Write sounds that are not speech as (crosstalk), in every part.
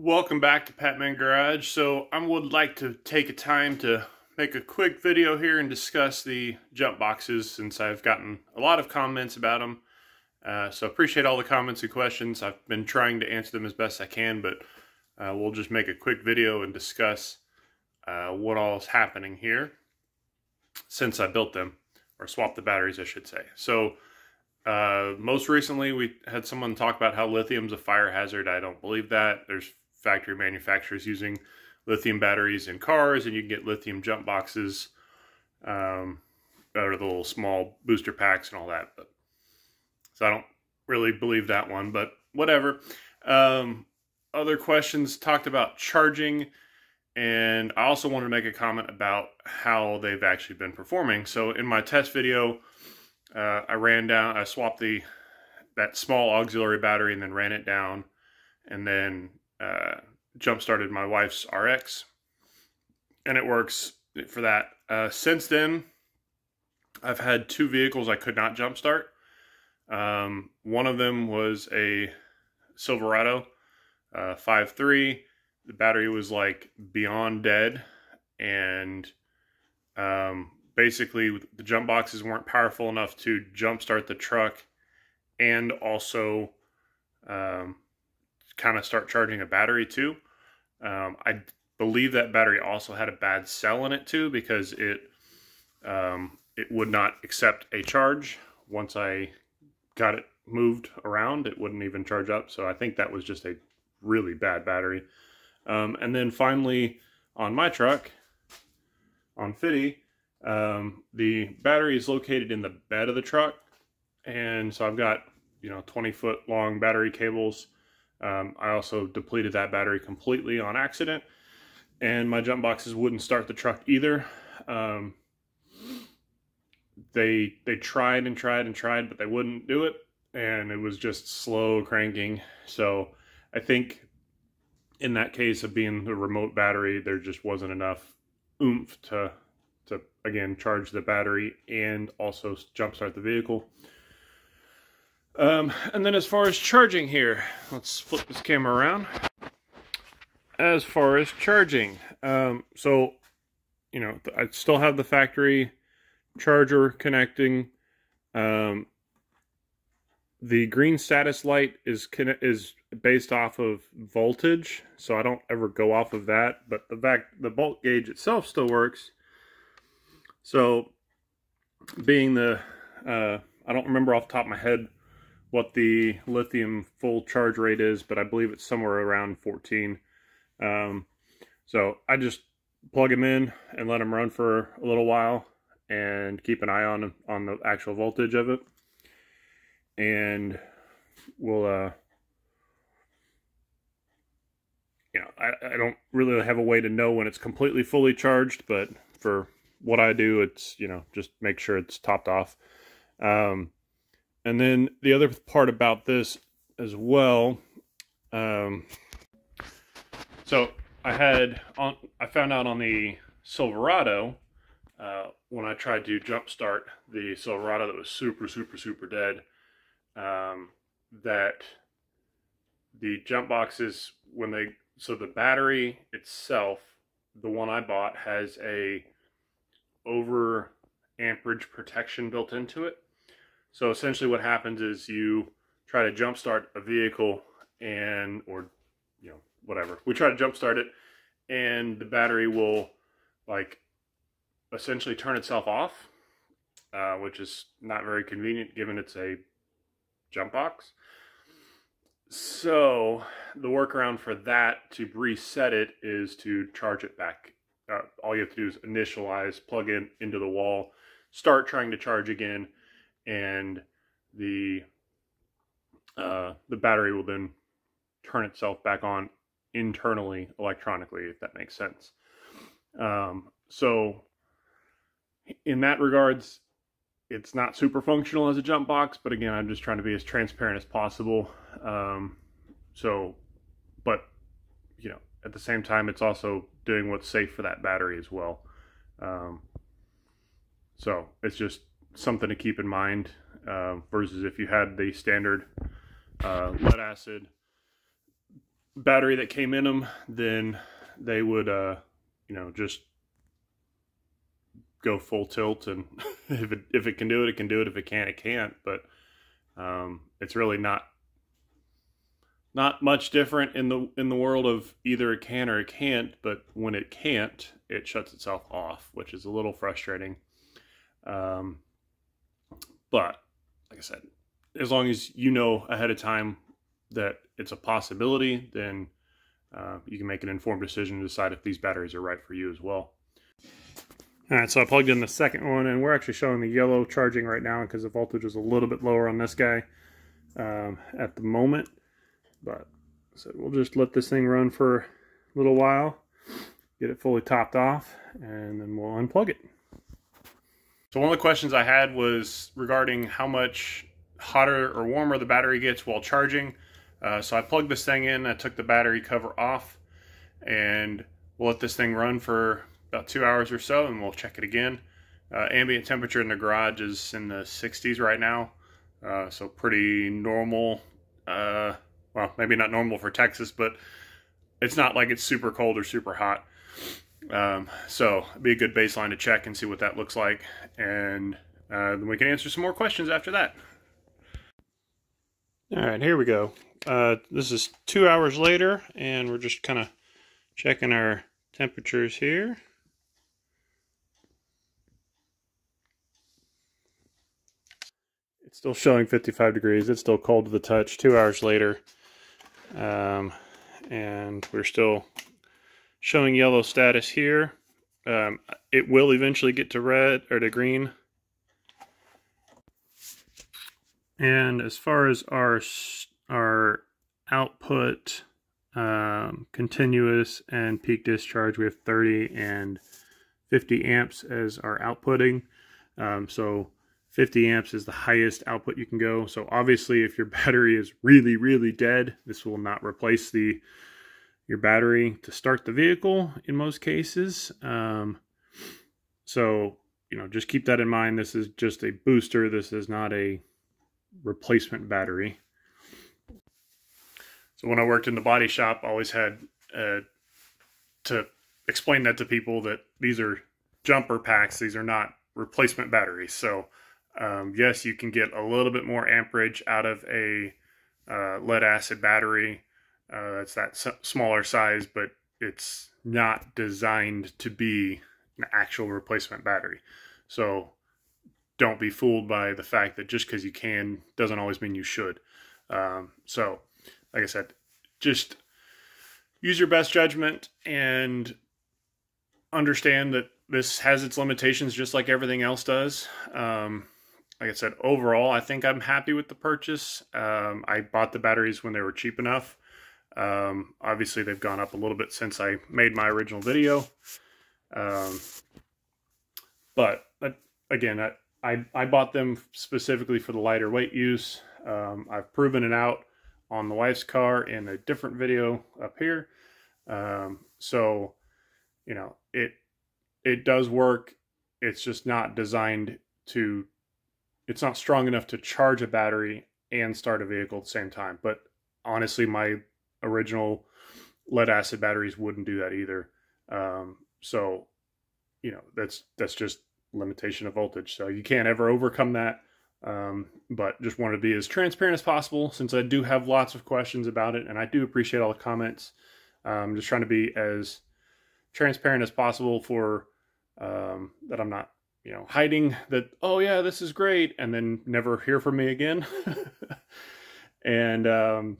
Welcome back to Patman Garage. So I would like to take a time to make a quick video here and discuss the jump boxes since I've gotten a lot of comments about them. Uh, so appreciate all the comments and questions. I've been trying to answer them as best I can, but uh, we'll just make a quick video and discuss uh, what all is happening here since I built them, or swapped the batteries, I should say. So uh, most recently, we had someone talk about how lithium's a fire hazard. I don't believe that. There's factory manufacturers using lithium batteries in cars, and you can get lithium jump boxes, um, or the little small booster packs and all that. But so I don't really believe that one, but whatever. Um, other questions talked about charging, and I also wanted to make a comment about how they've actually been performing. So in my test video, uh, I ran down, I swapped the that small auxiliary battery and then ran it down, and then uh, jump started my wife's RX, and it works for that. Uh, since then, I've had two vehicles I could not jump start. Um, one of them was a Silverado uh, 5.3. The battery was like beyond dead, and um, basically the jump boxes weren't powerful enough to jump start the truck and also um, kind of start charging a battery too. Um, I believe that battery also had a bad cell in it too because it um, it would not accept a charge once I got it moved around. It wouldn't even charge up. So I think that was just a really bad battery. Um, and then finally on my truck, on Fitty, um, the battery is located in the bed of the truck. And so I've got, you know, 20 foot long battery cables um, I also depleted that battery completely on accident, and my jump boxes wouldn't start the truck either. Um, they they tried and tried and tried, but they wouldn't do it, and it was just slow cranking. So I think in that case of being the remote battery, there just wasn't enough oomph to to again charge the battery and also jumpstart the vehicle. Um, and then as far as charging here, let's flip this camera around. As far as charging, um, so, you know, I still have the factory charger connecting. Um, the green status light is is based off of voltage, so I don't ever go off of that. But the back the volt gauge itself still works. So, being the uh, I don't remember off the top of my head what the lithium full charge rate is, but I believe it's somewhere around 14. Um, so I just plug them in and let them run for a little while and keep an eye on on the actual voltage of it. And we'll, uh, you know, I, I don't really have a way to know when it's completely fully charged, but for what I do, it's, you know, just make sure it's topped off. Um, and then the other part about this as well, um, so I had on, I found out on the Silverado uh, when I tried to jump start the Silverado that was super, super, super dead, um, that the jump boxes, when they, so the battery itself, the one I bought has a over amperage protection built into it. So essentially what happens is you try to jumpstart a vehicle and, or, you know, whatever. We try to jumpstart it and the battery will like essentially turn itself off, uh, which is not very convenient given it's a jump box. So the workaround for that to reset it is to charge it back. Uh, all you have to do is initialize, plug in into the wall, start trying to charge again, and the uh, the battery will then turn itself back on internally electronically, if that makes sense. Um, so in that regards, it's not super functional as a jump box, but again, I'm just trying to be as transparent as possible. Um, so, but you know, at the same time, it's also doing what's safe for that battery as well. Um, so it's just something to keep in mind uh, versus if you had the standard uh, lead acid battery that came in them, then they would, uh, you know, just go full tilt. And (laughs) if it, if it can do it, it can do it. If it can't, it can't. But um, it's really not not much different in the in the world of either it can or it can't. But when it can't, it shuts itself off, which is a little frustrating. Um, but like I said, as long as you know ahead of time that it's a possibility, then uh, you can make an informed decision to decide if these batteries are right for you as well. All right, so I plugged in the second one, and we're actually showing the yellow charging right now because the voltage is a little bit lower on this guy um, at the moment. But so we'll just let this thing run for a little while, get it fully topped off, and then we'll unplug it. So one of the questions I had was regarding how much hotter or warmer the battery gets while charging. Uh, so I plugged this thing in, I took the battery cover off, and we'll let this thing run for about two hours or so, and we'll check it again. Uh, ambient temperature in the garage is in the 60s right now, uh, so pretty normal. Uh, well, maybe not normal for Texas, but it's not like it's super cold or super hot. Um, so be a good baseline to check and see what that looks like, and uh, then we can answer some more questions after that. All right, here we go. Uh, this is two hours later, and we're just kind of checking our temperatures here. It's still showing 55 degrees. It's still cold to the touch two hours later. Um, and we're still showing yellow status here. Um, it will eventually get to red or to green And as far as our our output, um, continuous and peak discharge, we have 30 and 50 amps as our outputting. Um, so 50 amps is the highest output you can go. So obviously, if your (laughs) battery is really, really dead, this will not replace the your battery to start the vehicle in most cases. Um, so you know, just keep that in mind. This is just a booster. This is not a replacement battery. So when I worked in the body shop, I always had uh, to explain that to people that these are jumper packs. These are not replacement batteries. So um, yes, you can get a little bit more amperage out of a uh, lead acid battery. Uh, that's that smaller size, but it's not designed to be an actual replacement battery. So don't be fooled by the fact that just because you can doesn't always mean you should. Um, so, like I said, just use your best judgment and understand that this has its limitations just like everything else does. Um, like I said, overall, I think I'm happy with the purchase. Um, I bought the batteries when they were cheap enough. Um, obviously, they've gone up a little bit since I made my original video. Um, but again, I, I, I bought them specifically for the lighter weight use. Um, I've proven it out on the wife's car in a different video up here. Um, so, you know, it it does work. It's just not designed to. It's not strong enough to charge a battery and start a vehicle at the same time. But honestly, my original lead acid batteries wouldn't do that either. Um, so, you know, that's that's just limitation of voltage. So you can't ever overcome that. Um, but just wanted to be as transparent as possible since I do have lots of questions about it and I do appreciate all the comments. I'm um, just trying to be as transparent as possible for um, that I'm not, you know, hiding that, oh yeah, this is great, and then never hear from me again. (laughs) and um,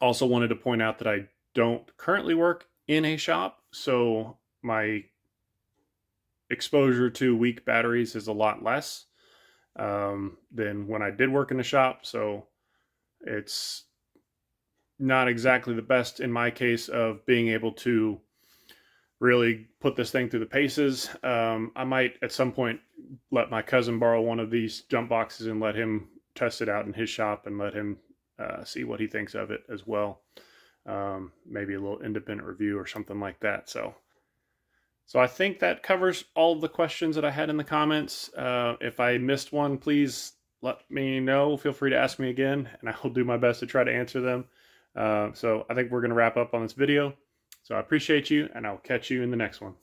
also wanted to point out that I don't currently work in a shop. So my exposure to weak batteries is a lot less um, than when I did work in a shop. So it's not exactly the best in my case of being able to really put this thing through the paces. Um, I might at some point let my cousin borrow one of these jump boxes and let him test it out in his shop and let him uh, see what he thinks of it as well. Um, maybe a little independent review or something like that. So so I think that covers all the questions that I had in the comments. Uh, if I missed one, please let me know. Feel free to ask me again, and I will do my best to try to answer them. Uh, so I think we're going to wrap up on this video. So I appreciate you, and I'll catch you in the next one.